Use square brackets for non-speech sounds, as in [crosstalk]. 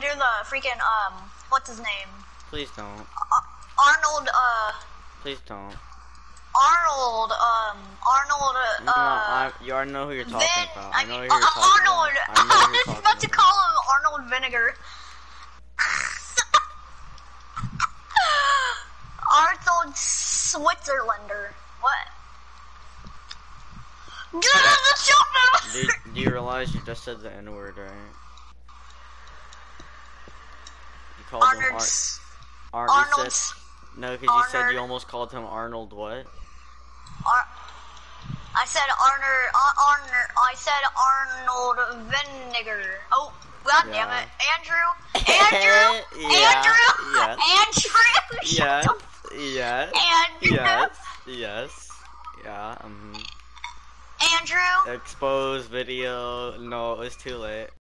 gonna do the freaking um, what's his name? Please don't. Arnold. Uh, Please don't. Arnold. Um, Arnold. Uh, No, I, you already know who you're talking Vin, about. I I know mean, who you're uh, talking Arnold. about. I I was [laughs] talking about to about. call him Arnold Vinegar. [laughs] Arnold Switzerlander. What? Get in the shop! Do, do you realize you just said the N word, right? Called him Ar- Ar- Arnold. said, no, because you said you almost called him Arnold what? Ar I said Arnold. Uh, Arnold. I said Arnold Vinegar. Oh, god damn it, Andrew. Andrew. [laughs] Yeah, Andrew. yes. Andrew. [laughs] shut Yes, yes, Andrew. yes, yes, yeah, um, Andrew. expose video, no, it's too late.